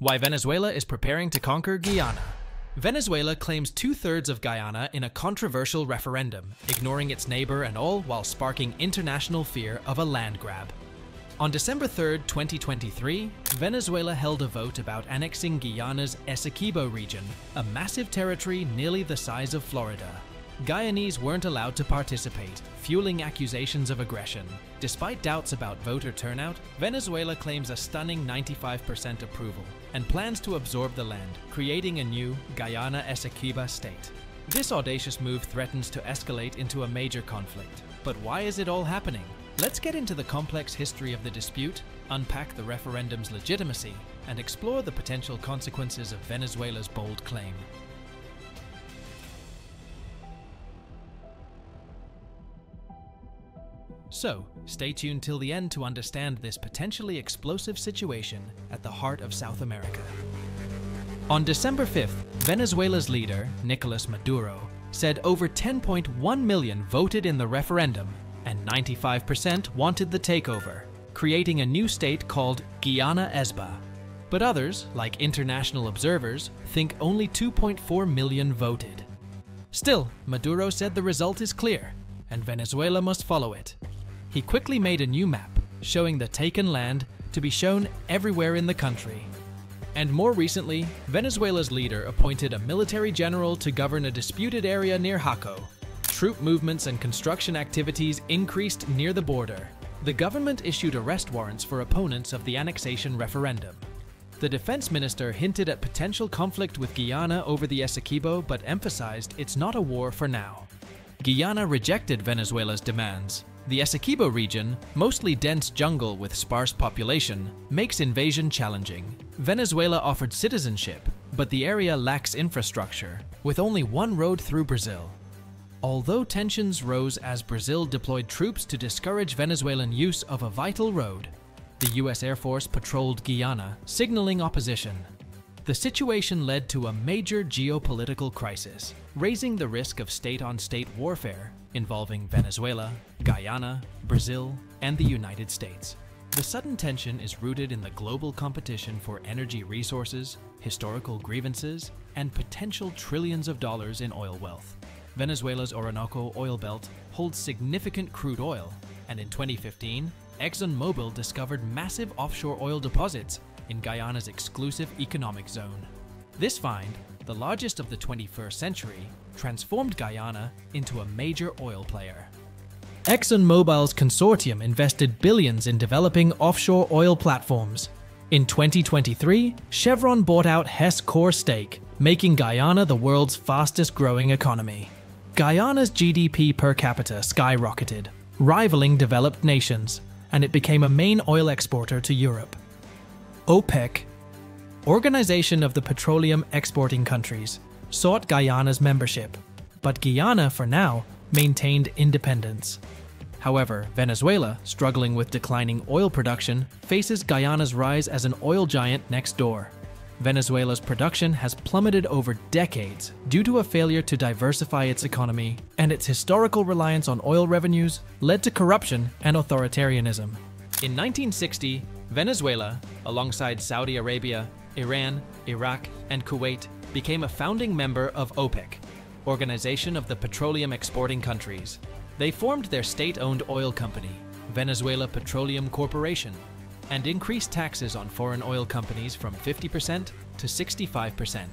Why Venezuela is preparing to conquer Guyana. Venezuela claims two thirds of Guyana in a controversial referendum, ignoring its neighbor and all while sparking international fear of a land grab. On December 3, 2023, Venezuela held a vote about annexing Guyana's Essequibo region, a massive territory nearly the size of Florida. Guyanese weren't allowed to participate, fueling accusations of aggression. Despite doubts about voter turnout, Venezuela claims a stunning 95% approval and plans to absorb the land, creating a new Guyana Essequibo state. This audacious move threatens to escalate into a major conflict. But why is it all happening? Let's get into the complex history of the dispute, unpack the referendum's legitimacy, and explore the potential consequences of Venezuela's bold claim. So, stay tuned till the end to understand this potentially explosive situation at the heart of South America. On December 5th, Venezuela's leader, Nicolas Maduro, said over 10.1 million voted in the referendum and 95% wanted the takeover, creating a new state called Guyana Esba. But others, like international observers, think only 2.4 million voted. Still, Maduro said the result is clear, and Venezuela must follow it. He quickly made a new map, showing the taken land to be shown everywhere in the country. And more recently, Venezuela's leader appointed a military general to govern a disputed area near Jaco. Troop movements and construction activities increased near the border. The government issued arrest warrants for opponents of the annexation referendum. The defense minister hinted at potential conflict with Guyana over the Essequibo but emphasized it's not a war for now. Guyana rejected Venezuela's demands, the Essequibo region, mostly dense jungle with sparse population, makes invasion challenging. Venezuela offered citizenship, but the area lacks infrastructure, with only one road through Brazil. Although tensions rose as Brazil deployed troops to discourage Venezuelan use of a vital road, the US Air Force patrolled Guyana, signaling opposition. The situation led to a major geopolitical crisis, raising the risk of state-on-state warfare involving Venezuela, Guyana, Brazil, and the United States. The sudden tension is rooted in the global competition for energy resources, historical grievances, and potential trillions of dollars in oil wealth. Venezuela's Orinoco oil belt holds significant crude oil, and in 2015, ExxonMobil discovered massive offshore oil deposits in Guyana's exclusive economic zone. This find, the largest of the 21st century, transformed Guyana into a major oil player. ExxonMobil's consortium invested billions in developing offshore oil platforms. In 2023, Chevron bought out Hess core stake, making Guyana the world's fastest growing economy. Guyana's GDP per capita skyrocketed, rivaling developed nations, and it became a main oil exporter to Europe. OPEC, Organization of the Petroleum Exporting Countries, sought Guyana's membership, but Guyana, for now, maintained independence. However, Venezuela, struggling with declining oil production, faces Guyana's rise as an oil giant next door. Venezuela's production has plummeted over decades due to a failure to diversify its economy, and its historical reliance on oil revenues led to corruption and authoritarianism. In 1960, Venezuela, alongside Saudi Arabia, Iran, Iraq, and Kuwait, became a founding member of OPEC, Organization of the Petroleum Exporting Countries. They formed their state-owned oil company, Venezuela Petroleum Corporation, and increased taxes on foreign oil companies from 50% to 65%.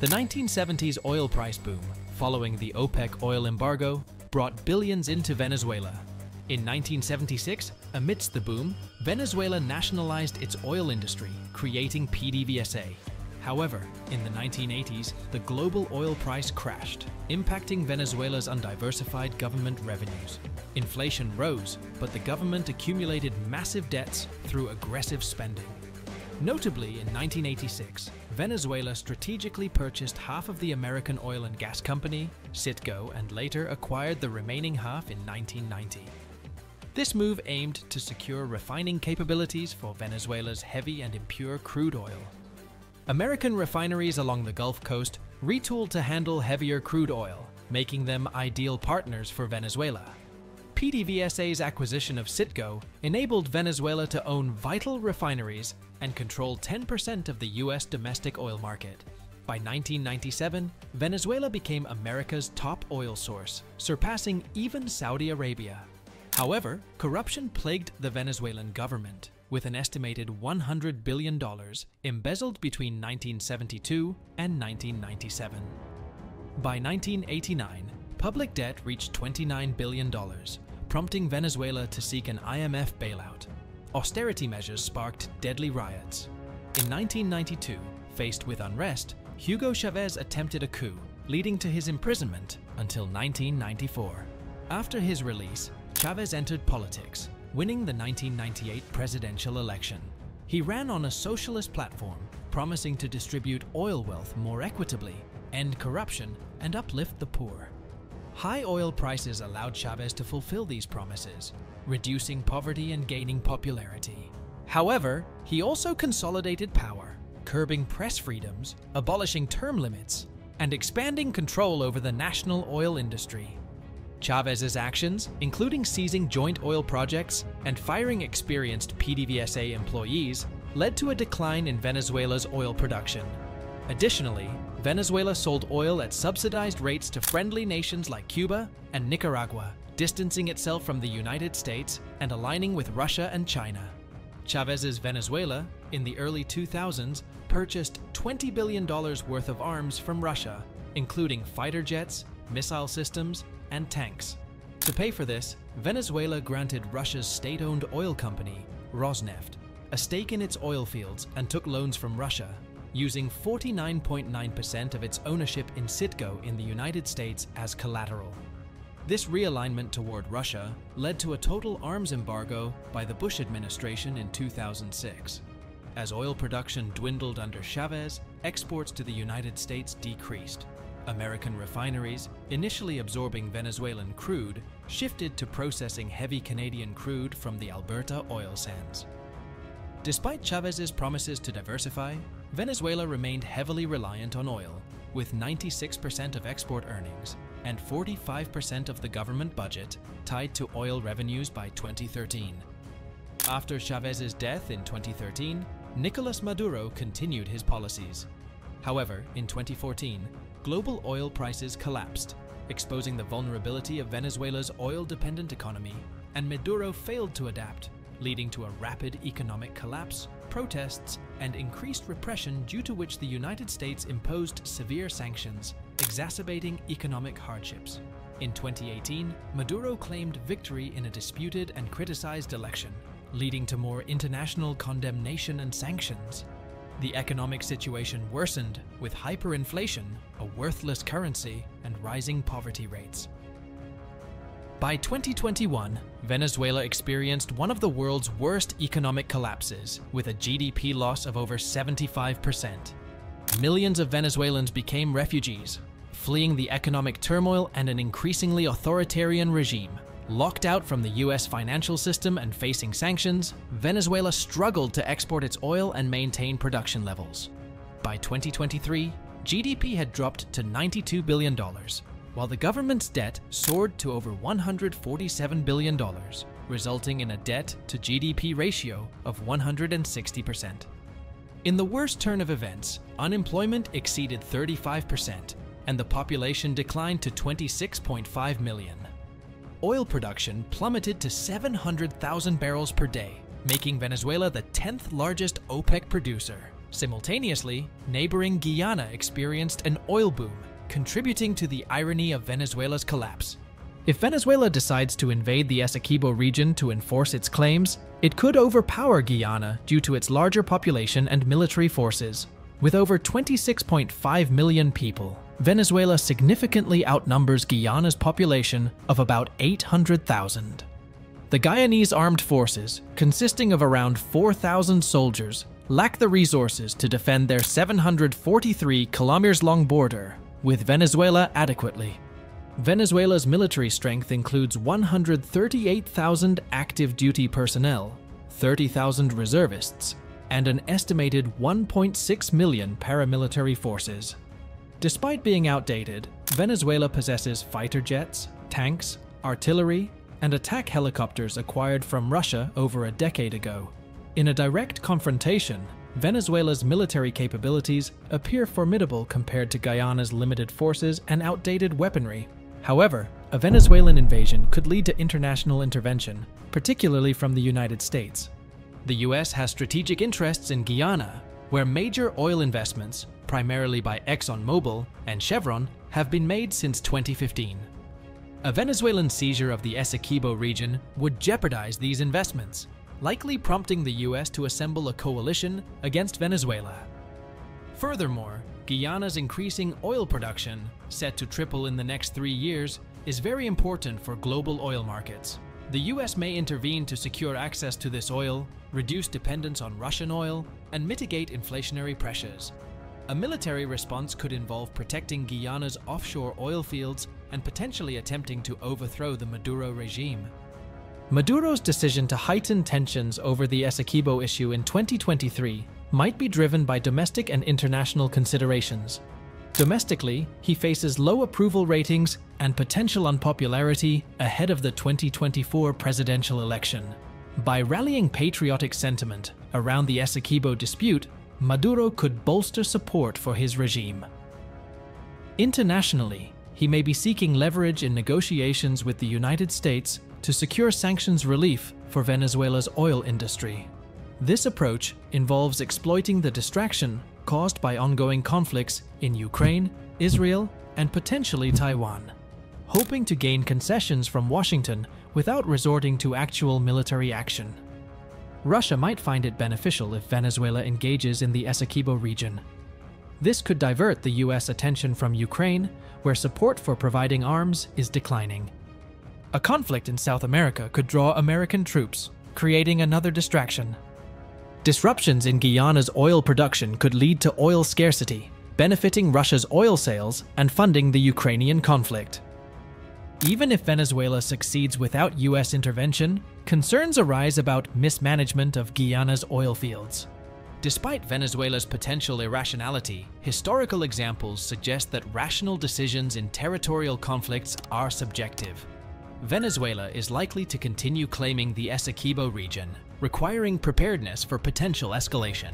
The 1970s oil price boom, following the OPEC oil embargo, brought billions into Venezuela. In 1976, amidst the boom, Venezuela nationalized its oil industry, creating PDVSA, However, in the 1980s, the global oil price crashed, impacting Venezuela's undiversified government revenues. Inflation rose, but the government accumulated massive debts through aggressive spending. Notably, in 1986, Venezuela strategically purchased half of the American oil and gas company, Citgo, and later acquired the remaining half in 1990. This move aimed to secure refining capabilities for Venezuela's heavy and impure crude oil, American refineries along the Gulf Coast retooled to handle heavier crude oil, making them ideal partners for Venezuela. PDVSA's acquisition of Citgo enabled Venezuela to own vital refineries and control 10% of the US domestic oil market. By 1997, Venezuela became America's top oil source, surpassing even Saudi Arabia. However, corruption plagued the Venezuelan government, with an estimated $100 billion embezzled between 1972 and 1997. By 1989, public debt reached $29 billion, prompting Venezuela to seek an IMF bailout. Austerity measures sparked deadly riots. In 1992, faced with unrest, Hugo Chavez attempted a coup, leading to his imprisonment until 1994. After his release, Chavez entered politics, winning the 1998 presidential election. He ran on a socialist platform, promising to distribute oil wealth more equitably, end corruption, and uplift the poor. High oil prices allowed Chavez to fulfill these promises, reducing poverty and gaining popularity. However, he also consolidated power, curbing press freedoms, abolishing term limits, and expanding control over the national oil industry. Chavez's actions, including seizing joint oil projects and firing experienced PDVSA employees, led to a decline in Venezuela's oil production. Additionally, Venezuela sold oil at subsidized rates to friendly nations like Cuba and Nicaragua, distancing itself from the United States and aligning with Russia and China. Chavez's Venezuela, in the early 2000s, purchased $20 billion worth of arms from Russia, including fighter jets, missile systems, and tanks. To pay for this, Venezuela granted Russia's state-owned oil company, Rosneft, a stake in its oil fields and took loans from Russia, using 49.9% of its ownership in Citgo in the United States as collateral. This realignment toward Russia led to a total arms embargo by the Bush administration in 2006. As oil production dwindled under Chavez, exports to the United States decreased. American refineries, initially absorbing Venezuelan crude, shifted to processing heavy Canadian crude from the Alberta oil sands. Despite Chavez's promises to diversify, Venezuela remained heavily reliant on oil, with 96% of export earnings and 45% of the government budget tied to oil revenues by 2013. After Chavez's death in 2013, Nicolas Maduro continued his policies. However, in 2014, global oil prices collapsed, exposing the vulnerability of Venezuela's oil-dependent economy, and Maduro failed to adapt, leading to a rapid economic collapse, protests, and increased repression due to which the United States imposed severe sanctions, exacerbating economic hardships. In 2018, Maduro claimed victory in a disputed and criticized election, leading to more international condemnation and sanctions. The economic situation worsened with hyperinflation, a worthless currency, and rising poverty rates. By 2021, Venezuela experienced one of the world's worst economic collapses, with a GDP loss of over 75%. Millions of Venezuelans became refugees, fleeing the economic turmoil and an increasingly authoritarian regime. Locked out from the US financial system and facing sanctions, Venezuela struggled to export its oil and maintain production levels. By 2023, GDP had dropped to $92 billion, while the government's debt soared to over $147 billion, resulting in a debt to GDP ratio of 160%. In the worst turn of events, unemployment exceeded 35%, and the population declined to 26.5 million. Oil production plummeted to 700,000 barrels per day, making Venezuela the 10th largest OPEC producer. Simultaneously, neighboring Guyana experienced an oil boom, contributing to the irony of Venezuela's collapse. If Venezuela decides to invade the Essequibo region to enforce its claims, it could overpower Guyana due to its larger population and military forces. With over 26.5 million people, Venezuela significantly outnumbers Guyana's population of about 800,000. The Guyanese armed forces, consisting of around 4,000 soldiers, lack the resources to defend their 743 kilometers long border with Venezuela adequately. Venezuela's military strength includes 138,000 active duty personnel, 30,000 reservists, and an estimated 1.6 million paramilitary forces. Despite being outdated, Venezuela possesses fighter jets, tanks, artillery, and attack helicopters acquired from Russia over a decade ago. In a direct confrontation, Venezuela's military capabilities appear formidable compared to Guyana's limited forces and outdated weaponry. However, a Venezuelan invasion could lead to international intervention, particularly from the United States. The US has strategic interests in Guyana, where major oil investments, primarily by ExxonMobil and Chevron, have been made since 2015. A Venezuelan seizure of the Essequibo region would jeopardize these investments, likely prompting the US to assemble a coalition against Venezuela. Furthermore, Guyana's increasing oil production, set to triple in the next three years, is very important for global oil markets. The US may intervene to secure access to this oil, reduce dependence on Russian oil, and mitigate inflationary pressures. A military response could involve protecting Guyana's offshore oil fields and potentially attempting to overthrow the Maduro regime. Maduro's decision to heighten tensions over the Essequibo issue in 2023 might be driven by domestic and international considerations. Domestically, he faces low approval ratings and potential unpopularity ahead of the 2024 presidential election. By rallying patriotic sentiment around the Essequibo dispute, Maduro could bolster support for his regime. Internationally, he may be seeking leverage in negotiations with the United States to secure sanctions relief for Venezuela's oil industry. This approach involves exploiting the distraction caused by ongoing conflicts in Ukraine, Israel, and potentially Taiwan, hoping to gain concessions from Washington without resorting to actual military action. Russia might find it beneficial if Venezuela engages in the Essequibo region. This could divert the US attention from Ukraine, where support for providing arms is declining. A conflict in South America could draw American troops, creating another distraction. Disruptions in Guyana's oil production could lead to oil scarcity, benefiting Russia's oil sales and funding the Ukrainian conflict. Even if Venezuela succeeds without US intervention, concerns arise about mismanagement of Guyana's oil fields. Despite Venezuela's potential irrationality, historical examples suggest that rational decisions in territorial conflicts are subjective. Venezuela is likely to continue claiming the Essequibo region, requiring preparedness for potential escalation.